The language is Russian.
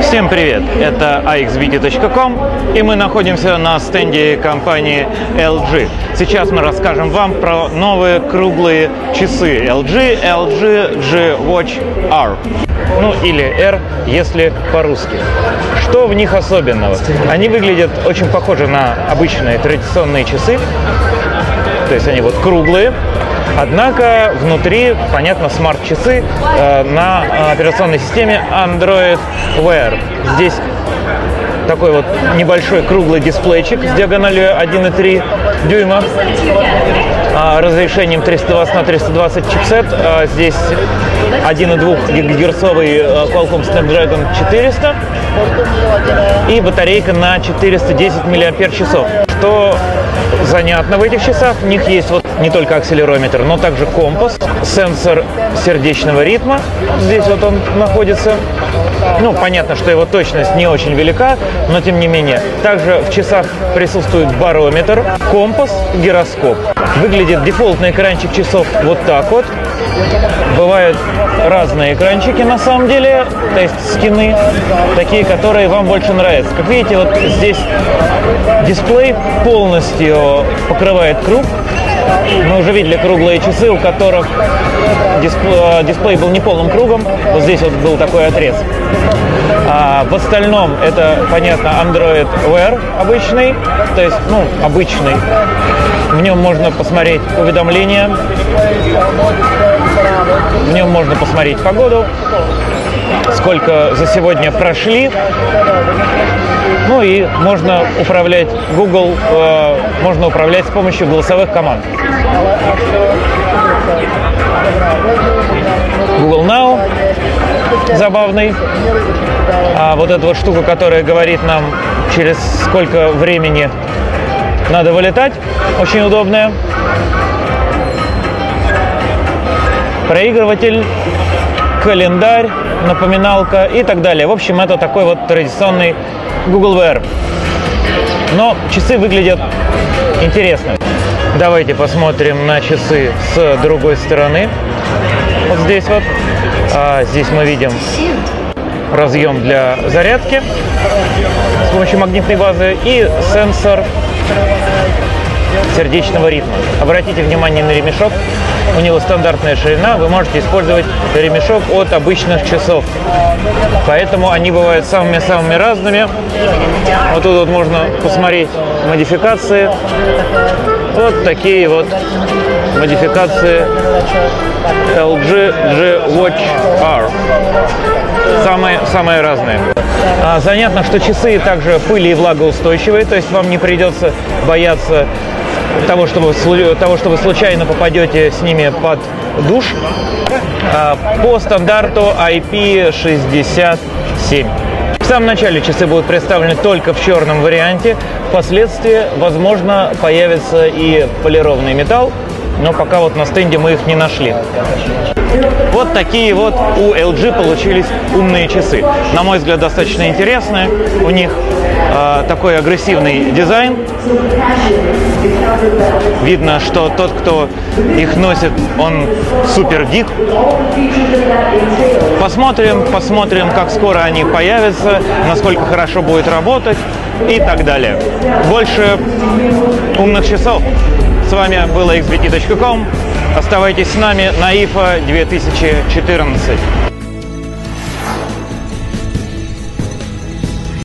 Всем привет! Это axbt.com и мы находимся на стенде компании LG. Сейчас мы расскажем вам про новые круглые часы LG, LG G Watch R. Ну или R, если по-русски. Что в них особенного? Они выглядят очень похожи на обычные традиционные часы. То есть они вот круглые, Однако внутри, понятно, смарт-часы э, на операционной системе Android Wear. Здесь такой вот небольшой круглый дисплейчик с диагональю 1,3 дюйма, а, разрешением 320 на 320 чипсет. А, здесь 1,2 гигагерцовый э, Qualcomm Snapdragon 400 и батарейка на 410 мАч. Что занятно в этих часах, в них есть вот не только акселерометр, но также компас, сенсор сердечного ритма, здесь вот он находится. Ну, понятно, что его точность не очень велика, но тем не менее. Также в часах присутствует барометр, компас, гироскоп. Выглядит дефолтный экранчик часов вот так вот. Бывают разные экранчики на самом деле, то есть скины, такие, которые вам больше нравятся. Как видите, вот здесь дисплей полностью покрывает круг. Мы уже видели круглые часы, у которых дисплей, дисплей был не полным кругом. Вот здесь вот был такой отрез. А в остальном это, понятно, Android Wear обычный, то есть, ну, обычный. В нем можно посмотреть уведомления, в нем можно посмотреть погоду, сколько за сегодня прошли. Ну и можно управлять Google, э, можно управлять с помощью голосовых команд. Google Now забавный. А вот эта вот штука, которая говорит нам, через сколько времени надо вылетать, очень удобная. Проигрыватель, календарь, напоминалка и так далее. В общем, это такой вот традиционный Google Wear. Но часы выглядят интересно. Давайте посмотрим на часы с другой стороны. Вот здесь вот. А здесь мы видим разъем для зарядки с помощью магнитной базы и сенсор сердечного ритма. Обратите внимание на ремешок. У него стандартная ширина. Вы можете использовать ремешок от обычных часов. Поэтому они бывают самыми-самыми разными. Вот тут вот можно посмотреть модификации. Вот такие вот модификации LG G Watch R. Самые, самые разные. А, занятно, что часы также пыли и влагоустойчивые, то есть вам не придется бояться того, что вы, того, что вы случайно попадете с ними под душ а, по стандарту IP67. В самом начале часы будут представлены только в черном варианте. Впоследствии, возможно, появится и полированный металл, но пока вот на стенде мы их не нашли. Вот такие вот у LG получились умные часы. На мой взгляд, достаточно интересные. У них э, такой агрессивный дизайн. Видно, что тот, кто их носит, он супер гик. Посмотрим, посмотрим, как скоро они появятся, насколько хорошо будет работать и так далее. Больше умных часов. С вами было xbt.com. Оставайтесь с нами на IFA 2014.